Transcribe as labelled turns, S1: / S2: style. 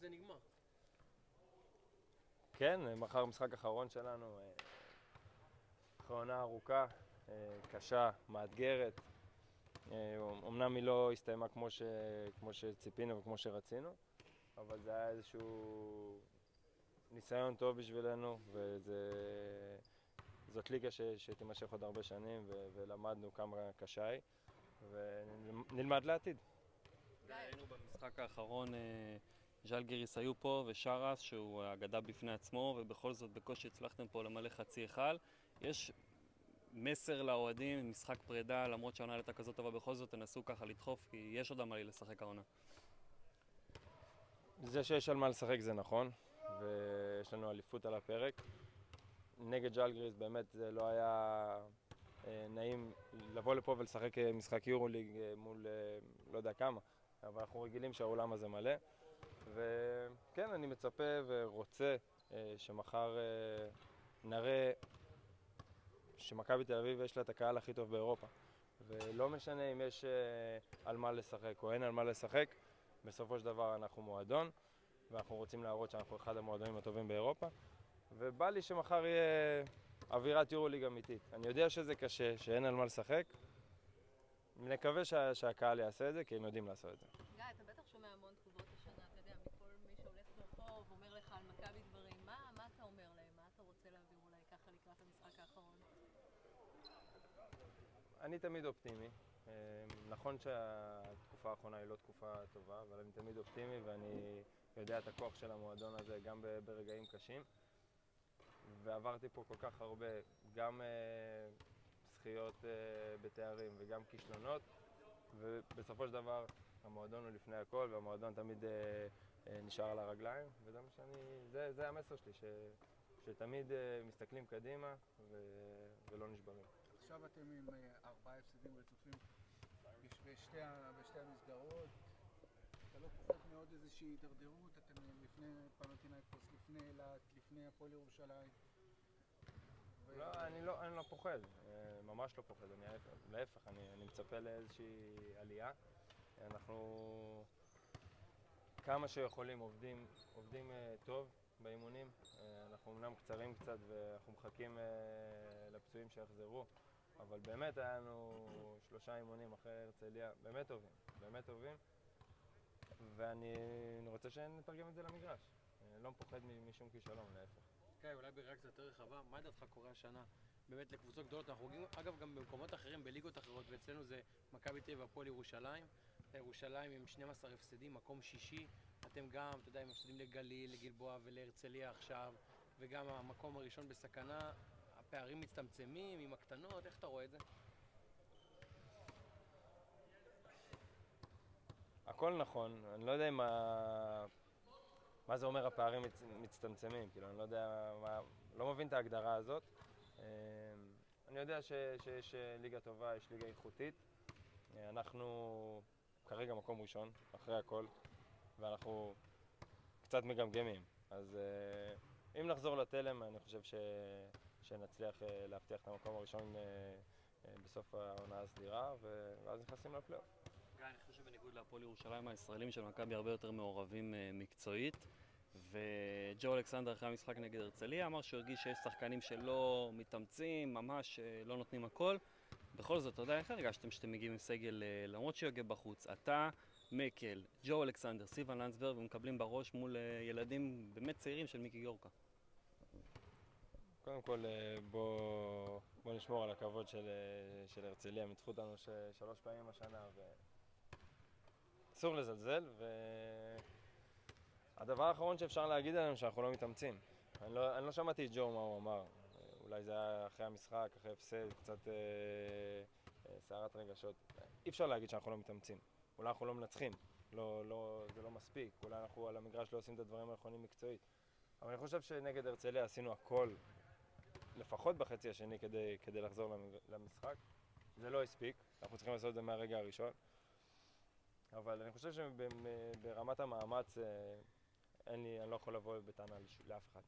S1: זה נגמר.
S2: כן, מחר משחק אחרון שלנו, אה, אחרי עונה ארוכה, אה, קשה, מאתגרת. אמנם היא לא הסתיימה כמו, ש... כמו שציפינו וכמו שרצינו, אבל זה היה איזשהו ניסיון טוב בשבילנו, וזאת ליגה ש... שתימשך עוד הרבה שנים, ו... ולמדנו כמה קשה היא, ונלמד לעתיד.
S3: היינו במשחק האחרון, אה, ז'לגיריס היו פה ושרס, שהוא אגדה בפני עצמו, ובכל זאת בקושי הצלחתם פה למלא חצי היכל. יש מסר לאוהדים, משחק פרידה, למרות שהעונה הייתה כזאת טובה, בכל זאת תנסו ככה לדחוף, כי יש עוד מה לשחק העונה.
S2: זה שיש על מה לשחק זה נכון, ויש לנו אליפות על הפרק. נגד ג'לגריס באמת זה לא היה אה, נעים לבוא לפה ולשחק אה, משחק יורוליג אה, מול לא יודע כמה, אבל אנחנו רגילים שהאולם הזה מלא. וכן, אני מצפה ורוצה שמחר נראה שמכבי תל אביב יש לה את הקהל הכי טוב באירופה. ולא משנה אם יש על מה לשחק או אין על מה לשחק, בסופו של דבר אנחנו מועדון, ואנחנו רוצים להראות שאנחנו אחד המועדונים הטובים באירופה. ובא לי שמחר יהיה אווירת יורוליג אמיתית. אני יודע שזה קשה, שאין על מה לשחק. נקווה שה, שהקהל יעשה את זה, כי הם יודעים לעשות את זה.
S4: גיא, אתה בטח שומע המון תגובות השנה, אתה יודע, מכל מי שהולך ברחוב, אומר לך על מכבי דברים. מה, מה אתה אומר להם? מה אתה רוצה להעביר אולי ככה לקראת המשחק האחרון?
S2: אני תמיד אופטימי. אה, נכון שהתקופה האחרונה היא לא תקופה טובה, אבל אני תמיד אופטימי ואני יודע את הכוח של המועדון הזה גם ברגעים קשים. ועברתי פה כל כך הרבה, גם זכיות uh, בתארים וגם כישלונות, ובסופו של דבר המועדון הוא לפני הכל, והמועדון תמיד uh, נשאר על הרגליים, וזה מה שאני, זה, זה המסר שלי, ש, שתמיד uh, מסתכלים קדימה ו, ולא נשברים.
S5: עכשיו אתם עם uh, ארבעה הפסדים רצופים בשתי, בשתי המסגרות. אתה לא פוחד מעוד איזושהי הידרדרות, אתם לפני פנטינאיקוס, לפני אילת, לפני הפועל ירושלים.
S2: לא, אני לא, אני לא פוחד, אה, ממש לא פוחד, אני להפך, אני, אני מצפה לאיזושהי עלייה. אנחנו כמה שיכולים עובדים, עובדים אה, טוב באימונים, אה, אנחנו אמנם קצרים קצת ואנחנו מחכים לפצועים שיחזרו, אבל באמת היה לנו שלושה אימונים אחרי הרצליה, באמת טובים, באמת טובים. ואני רוצה שנתרגם את זה למגרש. אני לא מפוחד משום כישלון, להפך.
S1: כן, אולי בראייה קצת יותר רחבה, מה דעתך קורה השנה? באמת לקבוצות גדולות, אנחנו רואים, אגב, גם במקומות אחרים, בליגות אחרות, ואצלנו זה מכבי תל אביב והפועל ירושלים. ירושלים עם 12 הפסדים, מקום שישי. אתם גם, אתה יודע, עם הפסדים לגליל, לגלבוע ולהרצליה עכשיו, וגם המקום הראשון בסכנה. הפערים מצטמצמים עם הקטנות, איך אתה רואה את זה?
S2: הכל נכון, אני לא יודע אם ה... מה זה אומר הפערים מצ... מצטמצמים, כאילו, אני לא יודע, מה... לא מבין את ההגדרה הזאת. אמ, אני יודע ש... שיש ליגה טובה, יש ליגה איכותית. אנחנו כרגע מקום ראשון, אחרי הכל, ואנחנו קצת מגמגמים. אז אה, אם נחזור לתלם, אני חושב ש... שנצליח אה, להבטיח את המקום הראשון אה, בסוף העונה הסדירה, ואז נכנסים לפלייאוף.
S3: גיא, אני חושב שבניגוד להפועל ירושלים, הישראלים של מכבי הרבה יותר מעורבים מקצועית. וג'ו אלכסנדר אחרי המשחק נגד הרצליה אמר שהוא הרגיש שיש שחקנים שלא מתאמצים, ממש לא נותנים הכל. בכל זאת, אתה יודע איך הרגשתם שאתם מגיעים עם סגל, למרות שיוגב בחוץ, אתה, מקל, ג'ו אלכסנדר, סיוון לנדסברג, ומקבלים בראש מול uh, ילדים באמת צעירים של מיקי גורקה.
S2: קודם כל, בוא, בוא נשמור על הכבוד של, של הרצליה, הם ניצחו אותנו שלוש פעמים השנה, ו... אסור לזלזל, והדבר האחרון שאפשר להגיד עליהם שאנחנו לא מתאמצים. אני לא, אני לא שמעתי את ג'ו מה הוא אמר. אולי זה היה אחרי המשחק, אחרי הפסד, קצת אה, אה, סערת רגשות. אי אפשר להגיד שאנחנו לא מתאמצים. אולי אנחנו לא מנצחים, לא, לא, זה לא מספיק. אולי אנחנו על המגרש לא עושים את הדברים הנכונים מקצועית. אבל אני חושב שנגד הרצליה עשינו הכל, לפחות בחצי השני, כדי, כדי לחזור למשחק. זה לא הספיק, אנחנו צריכים לעשות את זה מהרגע הראשון. אבל אני חושב שברמת המאמץ, אה, אין לי, אני לא יכול לבוא בטענה לאף אחד.